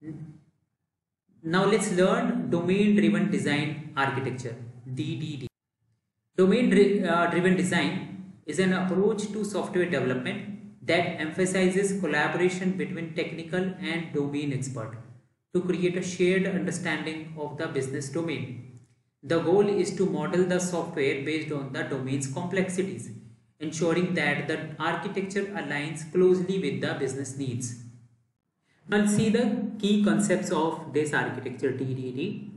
Now let's learn domain driven design architecture DDD. Domain uh, driven design is an approach to software development that emphasizes collaboration between technical and domain expert to create a shared understanding of the business domain. The goal is to model the software based on the domain's complexities, ensuring that the architecture aligns closely with the business needs. Now let's see the key concepts of this architecture DDD.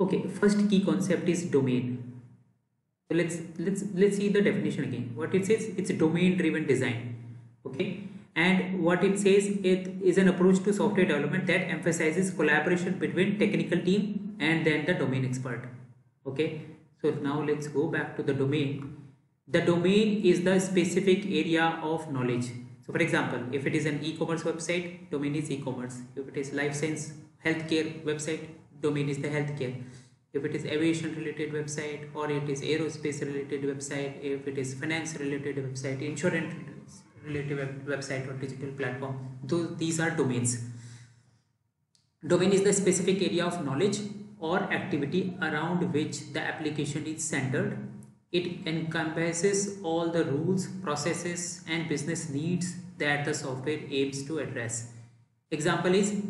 Okay, first key concept is domain. So let's let's let's see the definition again. What it says, it's domain driven design. Okay, and what it says it is an approach to software development that emphasizes collaboration between technical team and then the domain expert. Okay, so now let's go back to the domain. The domain is the specific area of knowledge so for example, if it is an e-commerce website, domain is e-commerce. If it is life science healthcare website, domain is the healthcare. If it is aviation related website or it is aerospace related website, if it is finance related website, insurance related website or digital platform, those, these are domains. Domain is the specific area of knowledge or activity around which the application is centered it encompasses all the rules, processes and business needs that the software aims to address. Example is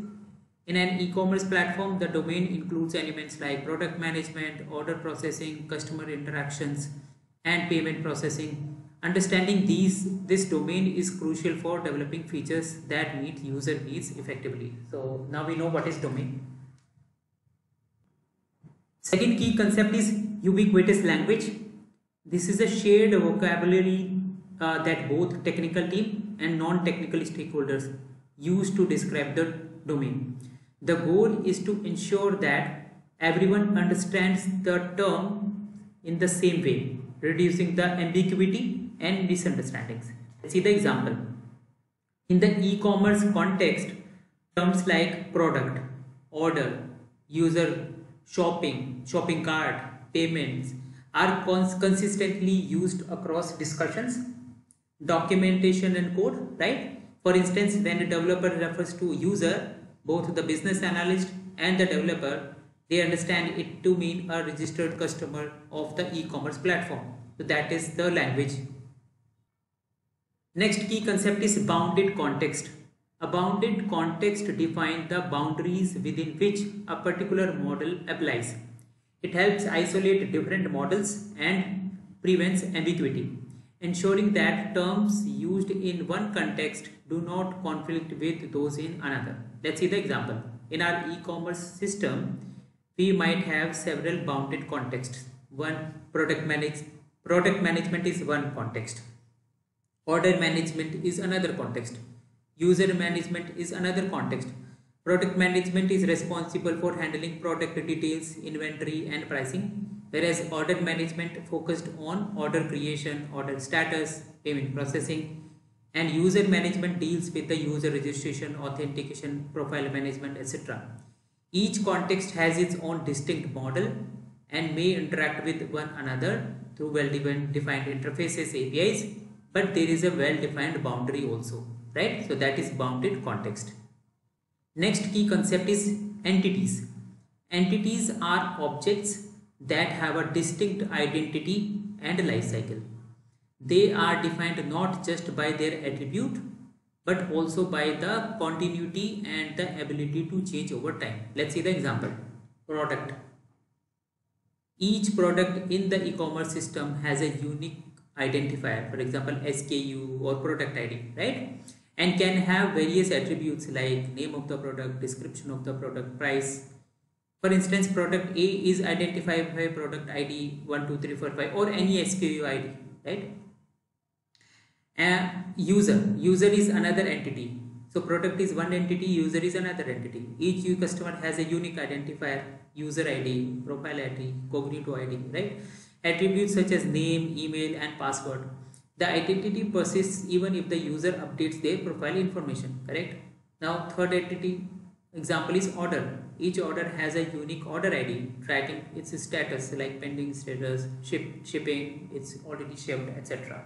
in an e-commerce platform, the domain includes elements like product management, order processing, customer interactions and payment processing. Understanding these, this domain is crucial for developing features that meet user needs effectively. So now we know what is domain. Second key concept is ubiquitous language this is a shared vocabulary uh, that both technical team and non-technical stakeholders use to describe the domain. The goal is to ensure that everyone understands the term in the same way, reducing the ambiguity and misunderstandings. Let's see the example. In the e-commerce context, terms like product, order, user, shopping, shopping cart, payments, are cons consistently used across discussions, documentation and code, right? For instance, when a developer refers to user, both the business analyst and the developer, they understand it to mean a registered customer of the e-commerce platform. So that is the language. Next key concept is bounded context. A bounded context defines the boundaries within which a particular model applies. It helps isolate different models and prevents ambiguity, ensuring that terms used in one context do not conflict with those in another. Let's see the example. In our e-commerce system, we might have several bounded contexts. One product manage product management is one context. Order management is another context. User management is another context. Product management is responsible for handling product details, inventory and pricing, whereas order management focused on order creation, order status, payment processing, and user management deals with the user registration, authentication, profile management, etc. Each context has its own distinct model and may interact with one another through well-defined interfaces, APIs, but there is a well-defined boundary also, right? So that is bounded context. Next key concept is entities. Entities are objects that have a distinct identity and life cycle. They are defined not just by their attribute but also by the continuity and the ability to change over time. Let's see the example. Product. Each product in the e-commerce system has a unique identifier, for example, SKU or product ID, right? And can have various attributes like name of the product, description of the product, price. For instance, product A is identified by product ID 12345 or any SKU ID, right? And user, user is another entity. So product is one entity, user is another entity. Each customer has a unique identifier, user ID, profile ID, cognito ID, right? Attributes such as name, email and password the identity persists even if the user updates their profile information correct? Now third entity example is order. Each order has a unique order id tracking its status like pending status ship shipping it's already shipped etc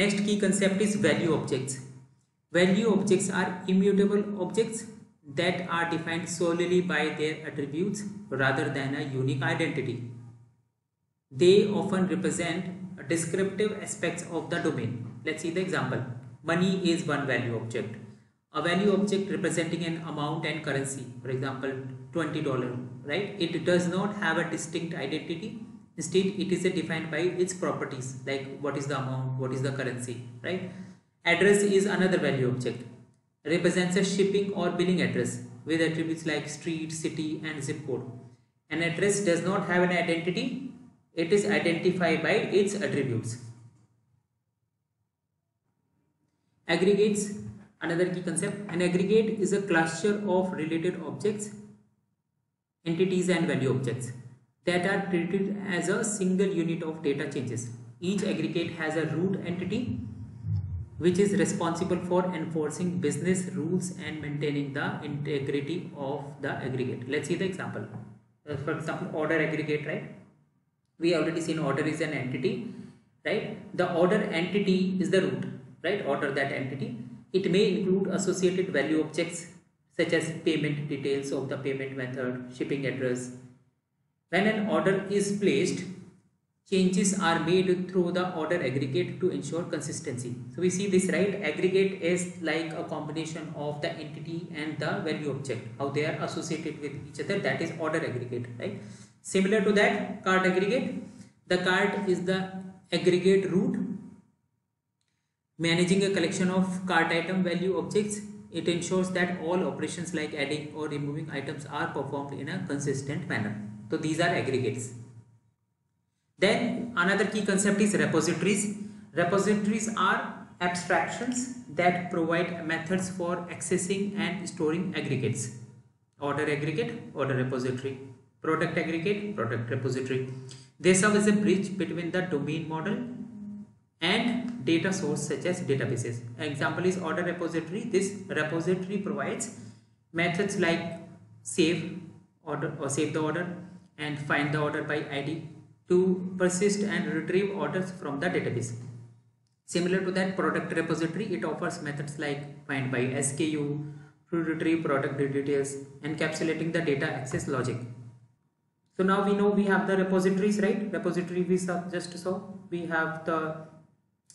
next key concept is value objects. Value objects are immutable objects that are defined solely by their attributes rather than a unique identity. They often represent descriptive aspects of the domain. Let's see the example. Money is one value object. A value object representing an amount and currency, for example, $20, right? It does not have a distinct identity. Instead, it is defined by its properties, like what is the amount, what is the currency, right? Address is another value object represents a shipping or billing address with attributes like street, city and zip code. An address does not have an identity, it is identified by its attributes. Aggregates, another key concept. An aggregate is a cluster of related objects, entities and value objects that are treated as a single unit of data changes. Each aggregate has a root entity which is responsible for enforcing business rules and maintaining the integrity of the aggregate. Let's see the example. Uh, for example, order aggregate, right? We already seen order is an entity, right? The order entity is the root, right? Order that entity. It may include associated value objects such as payment details of the payment method, shipping address. When an order is placed, changes are made through the order aggregate to ensure consistency. So we see this right aggregate is like a combination of the entity and the value object how they are associated with each other that is order aggregate right. Similar to that cart aggregate the cart is the aggregate root managing a collection of cart item value objects it ensures that all operations like adding or removing items are performed in a consistent manner. So these are aggregates. Then another key concept is repositories. Repositories are abstractions that provide methods for accessing and storing aggregates. Order aggregate, order repository. Product aggregate, product repository. They serve as a bridge between the domain model and data source such as databases. Example is order repository. This repository provides methods like save order or save the order and find the order by ID to persist and retrieve orders from the database. Similar to that product repository, it offers methods like find by SKU, to retrieve product details, encapsulating the data access logic. So now we know we have the repositories, right? Repository we just saw. We have the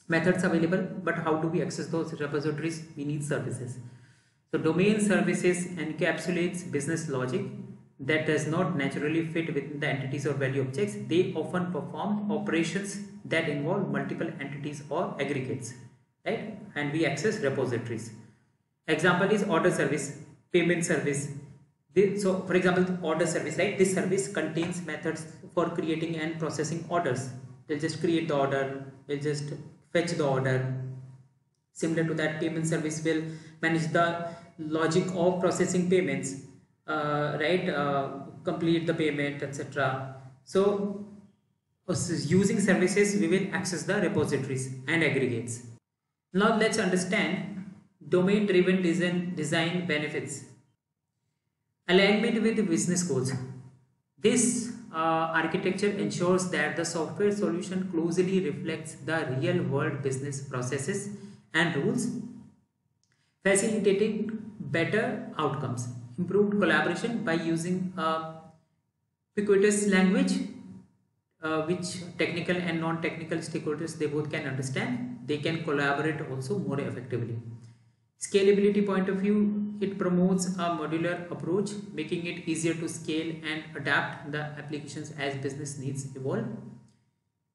methods available, but how do we access those repositories? We need services. So domain services encapsulates business logic that does not naturally fit within the entities or value objects, they often perform operations that involve multiple entities or aggregates, right? And we access repositories. Example is order service, payment service. So, for example, order service, right? This service contains methods for creating and processing orders. They'll just create the order, they'll just fetch the order. Similar to that, payment service will manage the logic of processing payments uh, right uh, complete the payment etc so using services we will access the repositories and aggregates now let's understand domain driven design design benefits alignment with business goals. This uh, architecture ensures that the software solution closely reflects the real world business processes and rules facilitating better outcomes. Improved collaboration by using a ubiquitous language uh, which technical and non-technical stakeholders they both can understand. They can collaborate also more effectively scalability point of view it promotes a modular approach making it easier to scale and adapt the applications as business needs evolve.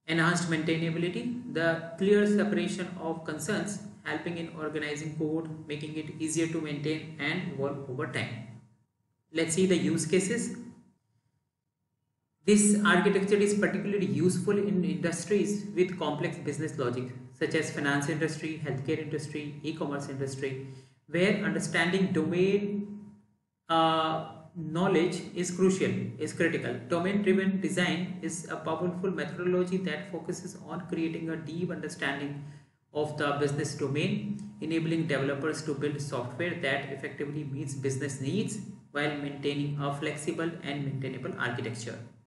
Enhanced maintainability the clear separation of concerns helping in organizing code making it easier to maintain and evolve over time. Let's see the use cases. This architecture is particularly useful in industries with complex business logic such as finance industry, healthcare industry, e-commerce industry, where understanding domain uh, knowledge is crucial, is critical. Domain-driven design is a powerful methodology that focuses on creating a deep understanding of the business domain, enabling developers to build software that effectively meets business needs while maintaining a flexible and maintainable architecture.